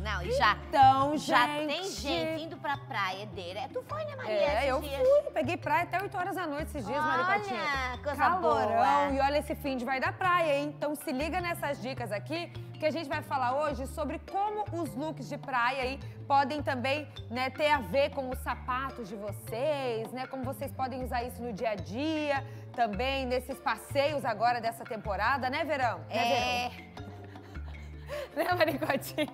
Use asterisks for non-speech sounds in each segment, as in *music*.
Não, e já, Então, já gente. tem gente indo pra praia dele. Tu foi, né, Maria? É, eu dias? fui, peguei praia até 8 horas da noite esses dias, Maricotinha. Olha, coisa Calorão, boa. e olha esse fim de vai da praia, hein? Então se liga nessas dicas aqui, que a gente vai falar hoje sobre como os looks de praia aí podem também né, ter a ver com os sapatos de vocês, né? Como vocês podem usar isso no dia a dia, também nesses passeios agora dessa temporada, né, Verão? Né, É, Verão? *laughs* Né, Maricotinha?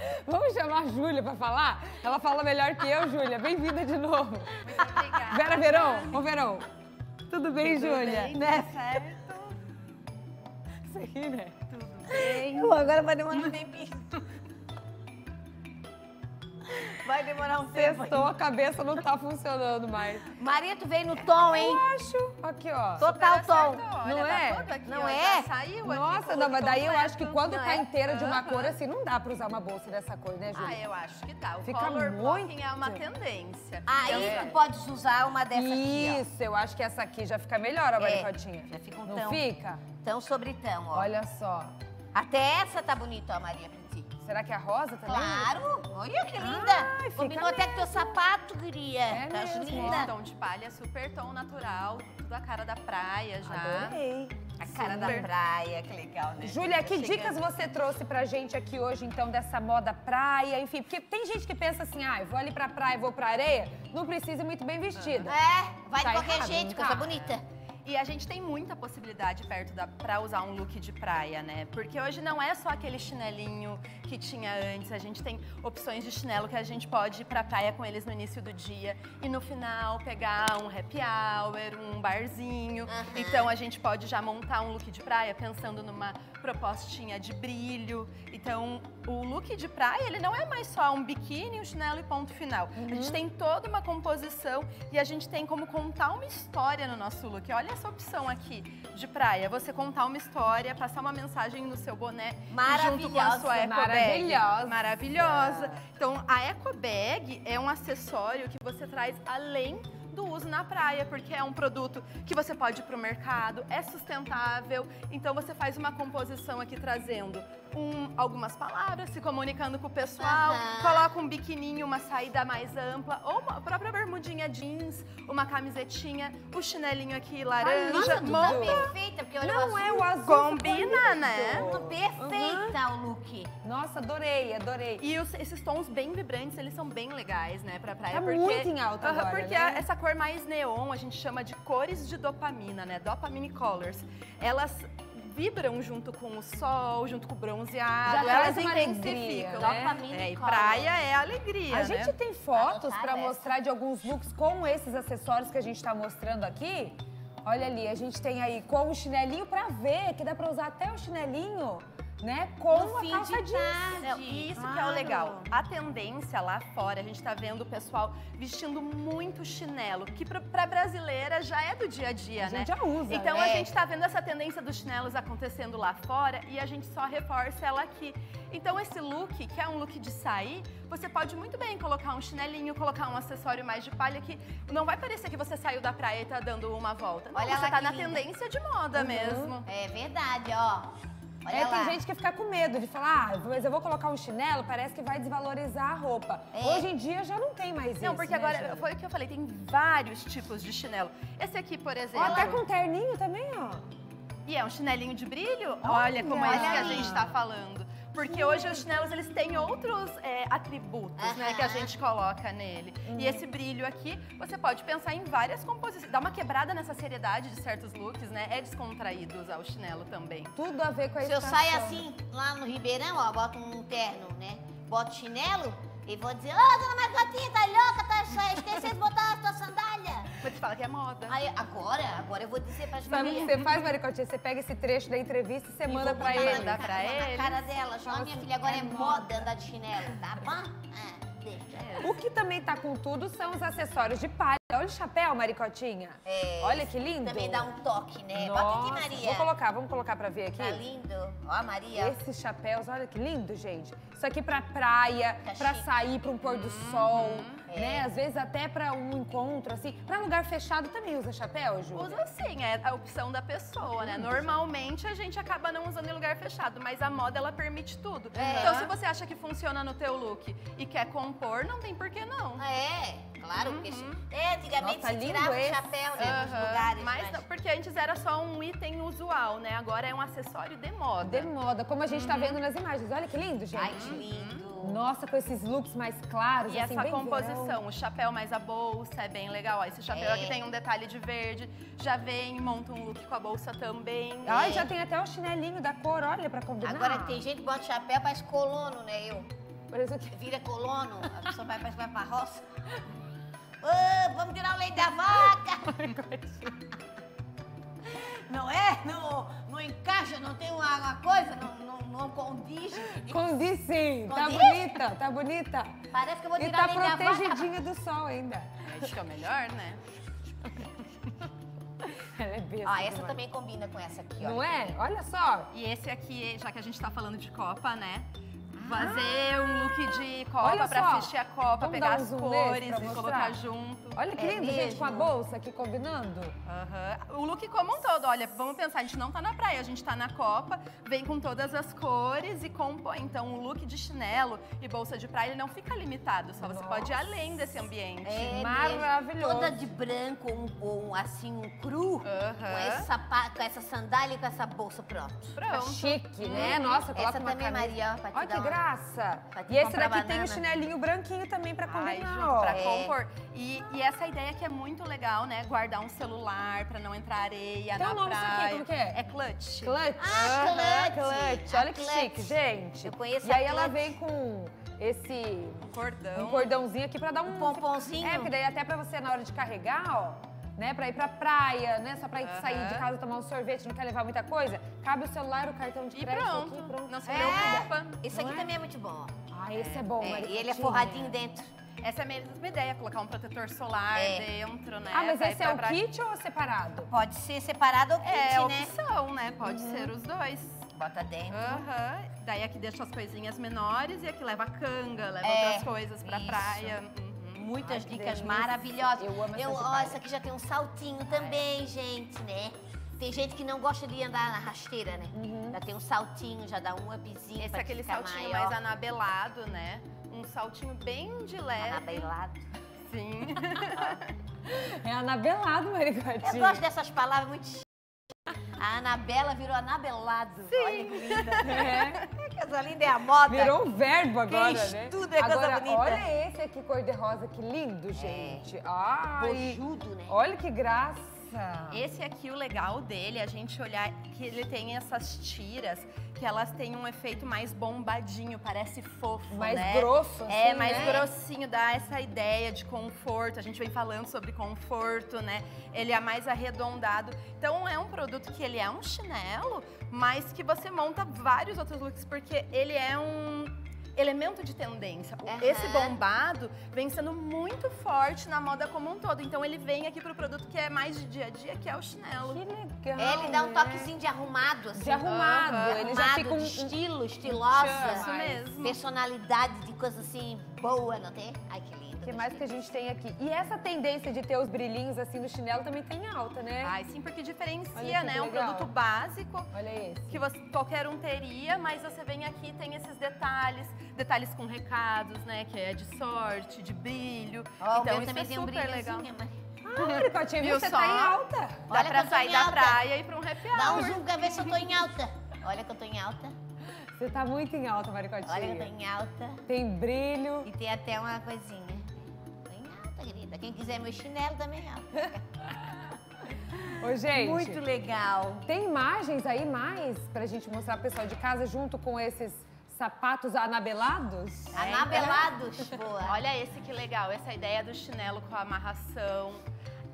*laughs* Vamos chamar a Júlia pra falar? Ela fala melhor que eu, Júlia. Bem-vinda de novo. Muito obrigada. Vera Verão, ô Verão. Tudo bem, Tudo Júlia? bem, Né? tudo certo? Isso aí, né? Tudo bem. agora vai demorar um tempinho. Vai demorar um tempo. Sextou, a cabeça não tá funcionando mais. Maria, tu veio no tom, hein? Eu acho. Aqui, ó. Total Super tom. olha, Não tá é? aqui, Não ó, é? Já saiu aqui Nossa, não, mas daí eu acho que completo. quando não tá é? inteira de uma cor assim, não dá pra usar uma bolsa dessa cor, né, Ah, Júlia? eu acho que dá. O Fica color muito. é uma tendência. Aí É. tu podes usar uma dessa aqui, Isso, eu acho que essa aqui já fica melhor, a É, Maricotinha. já fica um Não tão. fica? ó. Tão sobre tão, ó. Olha só. Até essa tá bonita, ó, Maria. Será que é a rosa também? Claro! Olha que linda! Ai, Combinou até com teu sapato, guria. É tá mesmo. linda. Tom de palha, super tom natural, tudo a cara da praia já. Adorei. A cara da Super. praia, que legal, né? Júlia, que chegando. dicas você trouxe pra gente aqui hoje, então, dessa moda praia? Enfim, porque tem gente que pensa assim, ah, eu vou ali pra praia, vou pra areia, não precisa ir muito bem vestida. É, vai Tá de qualquer errado, jeito, tá? bonita. E a gente tem muita possibilidade perto da pra usar um look de praia, né? Porque hoje não é só aquele chinelinho que tinha antes. A gente tem opções de chinelo que a gente pode ir pra praia com eles no início do dia e no final pegar um happy hour, um barzinho. Aham. Então a gente pode já montar um look de praia pensando numa propostinha de brilho. Então o look de praia, ele não é mais só um biquíni, um chinelo e ponto final. A gente tem toda uma composição e a gente tem como contar uma história no nosso look. Olha essa opção aqui de praia. Você contar uma história, passar uma mensagem no seu boné junto com a sua Maravilhosa, eco bag. maravilhosa. Maravilhosa. Então, a eco bag é um acessório que você traz além do uso na praia, porque é um produto que você pode ir para o mercado, é sustentável. Então, você faz uma composição aqui trazendo um- algumas palavras, se comunicando com o pessoal, Aham. coloca um biquininho, uma saída mais ampla, ou uma própria bermudinha jeans, uma camisetinha, o chinelinho aqui laranja. Nossa, tu tá perfeita, porque olha Não o é o azul. Combina, né? Perfeita o look. Nossa, adorei, adorei. E os- esses tons bem vibrantes, eles são bem legais, né, pra praia. Tá porque, muito em alta agora, Porque né? essa cor mais neon, a gente chama de cores de dopamina, né, dopamine colors. Elas vibram junto com o sol, junto com o bronzeado, Já elas traz uma alegria, intensificam. né? Dopamine É, e praia é alegria, A né? gente tem fotos dessa. mostrar de alguns looks com esses acessórios que a gente tá mostrando aqui. Olha ali, a gente tem aí com o chinelinho pra ver, que dá pra usar até o chinelinho, né? Com No a fim calça de jeans. tarde. Não, isso que é o Claro. legal. A tendência lá fora, a gente tá vendo o pessoal vestindo muito chinelo, que pra, pra brasileira já é do dia a dia, A né? gente já usa, Então né? a gente tá vendo essa tendência dos chinelos acontecendo lá fora e a gente só reforça ela aqui. Então esse look, que é um look de sair, você pode muito bem colocar um chinelinho, colocar um acessório mais de palha que não vai parecer que você saiu da praia e tá dando uma volta. Não, Olha você tá na linda. tendência de moda Uhum. mesmo. É verdade, ó. Olha É, lá. tem gente que fica com medo de falar, ah, mas eu vou colocar um chinelo, parece que vai desvalorizar a roupa. É. Hoje em dia já não tem mais isso. Não, porque né, agora, Júlia? foi o que eu falei, tem vários tipos de chinelo. Esse aqui, por Ó, exemplo, até com terninho também, ó. e é um chinelinho de brilho, olha, Olha, como é que a gente tá falando. Porque hoje os chinelos, eles têm outros é, atributos, né, que a gente coloca nele. E esse brilho aqui, você pode pensar em várias composições. Dá uma quebrada nessa seriedade de certos looks, né? É descontraído usar o chinelo também. Tudo a ver com a Se eu estação. sair assim, lá no Ribeirão, ó, boto um terno, né? Boto chinelo e vou dizer, ô, dona Marcotinha, tá louca, tá esquecendo de botar a tua sandália. Mas te fala que é moda. Aí, agora, agora eu vou dizer pra Sabe o que você faz, Maricotinha? Você pega esse trecho da entrevista e você manda pra ele. mandar pra na eles. cara dela. Ó, Fala minha filha, agora é é moda. andar de chinelo, tá bom? Ah, deixa. O que também tá com tudo são os acessórios de palha. Olha o chapéu, Maricotinha. É, Olha que lindo. Também dá um toque, né? Nossa, Bota aqui, Maria. Vou colocar, vamos colocar pra ver aqui. Tá lindo. Ó, a Maria. Esses chapéus, olha que lindo, gente. Isso aqui pra praia, Tá pra chique. sair pra um pôr do sol, É. né? Às vezes até pra um encontro, assim. Pra lugar fechado também usa chapéu, Ju? Usa sim, é a opção da pessoa, né? Normalmente a gente acaba não usando em lugar fechado, mas a moda ela permite tudo. É. Então se você acha que funciona no teu look e quer compor, não tem por que não. É, claro. Porque, é, antigamente Nossa, se tirava o chapéu, né? Nos Aham, lugares. mas não, porque antes era só um item usual, né? Agora é um acessório de moda. De moda, como a gente tá vendo nas imagens. Olha que lindo, gente. Ai, que lindo. Nossa, com esses looks mais claros, E assim, essa bem composição, verão. o chapéu mais a bolsa, é bem legal. Ó, esse chapéu É. aqui tem um detalhe de verde, já vem, monta um look com a bolsa também. Ai, já tem até o chinelinho da cor, olha, pra combinar. Agora tem gente que bota chapéu, parece colono, né? Eu. Vira colono, a pessoa vai, vai pra roça. Ô, vamos tirar o leite da vaca! *laughs* Não é? Não, não encaixa, não tem uma, uma coisa, não, não, não condiz. Condiz sim, tá Condiz? bonita, tá bonita. Parece que eu vou E tirar tá o leite da vaca. protegidinha do sol ainda. Acho que é o melhor, né? *laughs* Ela é besta Ah, essa demais. também combina com essa aqui, ó. Não é? Olha só. E esse aqui, já que a gente tá falando de Copa, né? Fazer um look de Copa pra assistir a Copa, Vamos pegar as um nesse cores e colocar junto. Olha que É lindo, gente, com a mesmo? bolsa aqui combinando. Aham. O look como um todo, olha, vamos pensar, a gente não tá na praia, a gente tá na Copa, vem com todas as cores e compõe. Então, o look de chinelo e bolsa de praia, ele não fica limitado, só você pode ir Nossa. além desse ambiente. É Maravilhoso. mesmo. Toda de branco, um, um, assim, um cru, Aham. com, esse sapato, com essa sandália e com essa bolsa, pronto. Tá Pronto. chique, né? Nossa, coloca Essa uma também, camisa. Maria, ó, pra te Olha dar que uma- graça. E esse daqui tem o banana. chinelinho branquinho também pra Ai, combinar, junto, ó. pra É. compor. E, e essa ideia que é muito legal, né? Guardar um celular pra não entrar areia Tem na um nome aqui, praia. como que é? É clutch. Clutch. Ah, Aham, clutch. Olha que clutch. chique, gente. Eu conheço E aí ela clutch. vem com esse Um cordão. um cordãozinho aqui pra dar um... Um pomponzinho. É, porque daí até pra você na hora de carregar, ó. Né, pra ir pra praia, né? Só pra ir sair de casa tomar um sorvete, não quer levar muita coisa. Cabe o celular, o cartão de E crédito pronto. aqui, pronto. Não se É. preocupa. Esse aqui Não é? também é muito bom. Ah, esse é bom, É, e ele é forradinho dentro. Essa é a mesma ideia, colocar um protetor solar É. dentro, né? Ah, mas pra esse é pra o praia. kit ou separado? Pode ser separado ou kit, É né? opção, né? Pode ser os dois. Bota dentro. Aham. Daí aqui deixa as coisinhas menores e aqui leva canga, leva É, outras coisas pra isso. praia. Muitas Ai, dicas delícia. maravilhosas. Eu amo essa Eu, ó, essa aqui já tem um saltinho também, gente, né? Tem gente que não gosta de andar na rasteira, né? Uhum. Já tem um saltinho, já dá um upzinho Esse é aquele saltinho maior. mais anabelado, né? Um saltinho bem de leve. Anabelado. Sim. *laughs* É anabelado, Maricotinha. Eu gosto dessas palavras muito. A Anabela virou anabelado. Sim. Olha que linda. *laughs* É. Que coisa linda é a moda. Virou um verbo agora, Quem né? estuda é coisa agora, bonita. olha esse aqui cor-de-rosa, que lindo, gente. Ai, Bojudo, né? olha que graça. Esse aqui, o legal dele, é a gente olhar que ele tem essas tiras que elas têm um efeito mais bombadinho, parece fofo, Mais né? grosso, É, assim, mais né? grossinho, dá essa ideia de conforto. A gente vem falando sobre conforto, né? Ele é mais arredondado. Então é um produto que ele é um chinelo, mas que você monta vários outros looks, porque ele é um elemento de tendência. Aham. Esse bombado vem sendo muito forte na moda como um todo. Então ele vem aqui pro produto que é mais de dia a dia, que é o chinelo. Que legal. Ele dá um né? toquezinho de arrumado, assim. De arrumado. Aham. Ele já Arrumado, fica um... de estilo, estilosa. Isso mesmo. Personalidade de coisa assim, boa, não tem? Ai, que lindo. O que mais que a gente tem aqui? E essa tendência de ter os brilhinhos assim no chinelo também tem alta, né? Ai, sim, porque diferencia, né? É um produto básico. Olha esse. que você, qualquer um teria, mas você vem aqui e tem esses detalhes, detalhes com recados, né? Que é de sorte, de brilho. Ó, o então isso também é tem um super legal. Ah, Maricotinha, viu? Você só? tá em alta. Dá Olha pra eu tô sair da alta. praia e ir pra um happy Dá um hour. zoom pra ver se eu tô em alta. Olha que eu tô em alta. Você tá muito em alta, Maricotinha. Olha que eu tô em alta. Tem brilho. E tem até uma coisinha. Querida. Quem quiser meu chinelo também é. *laughs* Ô, gente. Muito legal. Tem imagens aí mais pra gente mostrar pro pessoal de casa junto com esses sapatos anabelados? Anabelados, *laughs* boa. Olha esse que legal, essa ideia do chinelo com a amarração.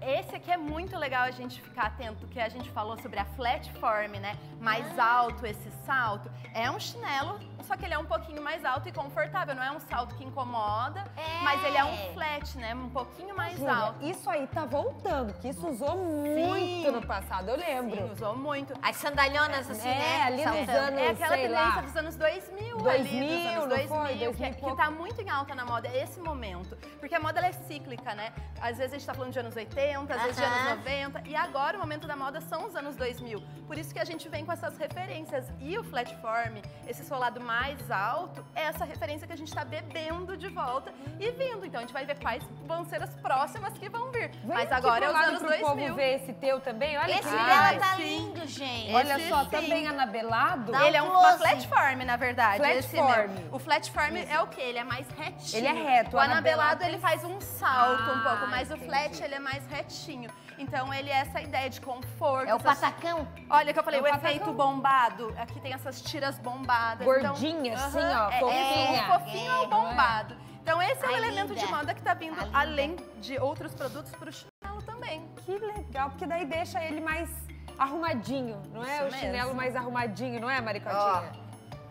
Esse aqui é muito legal a gente ficar atento, que a gente falou sobre a flat form, né? Mais alto, esse salto. É um chinelo, só que ele é um pouquinho mais alto e confortável. Não é um salto que incomoda, É. mas ele é um flat, né? Um pouquinho mais Júlia, alto. isso aí tá voltando, que isso usou muito no passado, eu lembro. Sim, usou muito. As sandalhonas assim, É, né? ali nos anos- É aquela sei tendência lá. dos anos 2000, 2000, ali, dos anos não 2000, foi? que, 2000 e que tá muito em alta na moda, é esse momento. Porque a moda ela é cíclica, né? Às vezes a gente tá falando de anos 80, às vezes de anos Aham. 90, e agora o momento da moda são os anos 2000. Por isso que a gente vem com essas referências. E o flatform, esse solado mais alto, é essa referência que a gente tá bebendo de volta e vindo. Então a gente vai ver quais vão ser as próximas que vão vir. Vem Mas agora é os anos pro 2000. povo ver esse teu também, olha Esse que dela tá sim. lindo, gente. Olha Esse só, sim. também anabelado. Dá Ele é um um, close. uma flatform, na verdade. esse? Flatform. O flatform é o quê? Ele é mais retinho. Ele é reto, O o anabelado, anabelado ele faz um salto um Ah, pouco, mas o entendi. flat, ele é mais retinho. Então, ele é essa ideia de conforto. É o patacão? Olha que eu falei, É o, o efeito bombado. Aqui tem essas tiras bombadas. Gordinha, então, assim, aham, ó, é, fofinha. É, fofinho é o É, é? bombado. Então, esse é o Ai, elemento de linda. moda que tá vindo, linda. além de outros produtos, pro chinelo também. Que legal, porque daí deixa ele mais arrumadinho, não é? Isso o chinelo mesmo. mais arrumadinho, não é, Ó, Maricotinha?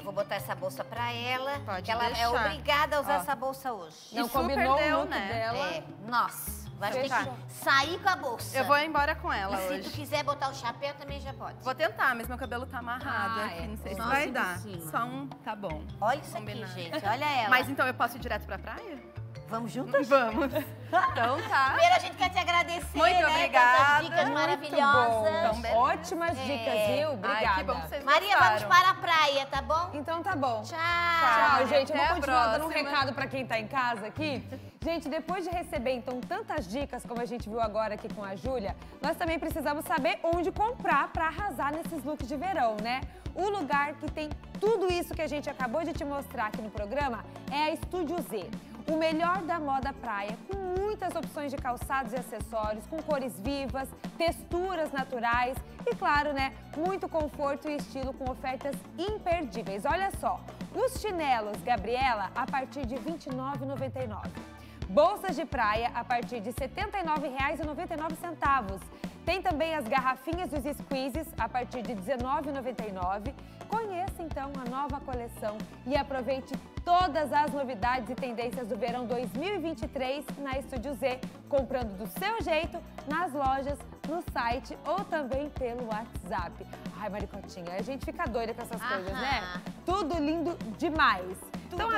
vou botar essa bolsa pra ela. Pode que ela é obrigada a usar Ó. essa bolsa hoje. Não E super combinou deu, o look né? dela. É, nossa, vai ter que sair com a bolsa. Eu vou embora com ela E se hoje. tu quiser botar o chapéu, também já pode. Vou tentar, mas meu cabelo tá amarrado Ah, aqui, é. não sei se vai dar. Só um, tá bom. Olha isso Combinado. aqui, gente. Olha ela. Mas então eu posso ir direto pra praia? Vamos juntas? Vamos. *laughs* Então tá. Primeiro a gente quer te agradecer, Muito né? obrigada. Tantas dicas Muito maravilhosas. Então. Ótimas dicas, É. viu? Obrigada. Ai, que bom que vocês Maria, gostaram. vamos para a praia, tá bom? Então tá bom. Tchau. Tchau, gente. Eu Até vou a continuar dando um recado pra quem tá em casa aqui. Gente, depois de receber então tantas dicas como a gente viu agora aqui com a Júlia, nós também precisamos saber onde comprar pra arrasar nesses looks de verão, né? O lugar que tem tudo isso que a gente acabou de te mostrar aqui no programa é a Estúdio Z. O melhor da moda praia, com muitas opções de calçados e acessórios, com cores vivas, texturas naturais e, claro, né, muito conforto e estilo com ofertas imperdíveis. Olha só, os chinelos Gabriela a partir de R$ 29,99. Bolsas de praia a partir de R$ 79,99. Tem também as garrafinhas dos squeezes a partir de R$ 19,99. Conheça então a nova coleção e aproveite todas as novidades e tendências do verão 2023 na Estúdio Z, comprando do seu jeito nas lojas, no site ou também pelo WhatsApp. Ai, Maricotinha, a gente fica doida com essas coisas, né? Aham. Tudo lindo demais. Então